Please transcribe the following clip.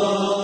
Allah.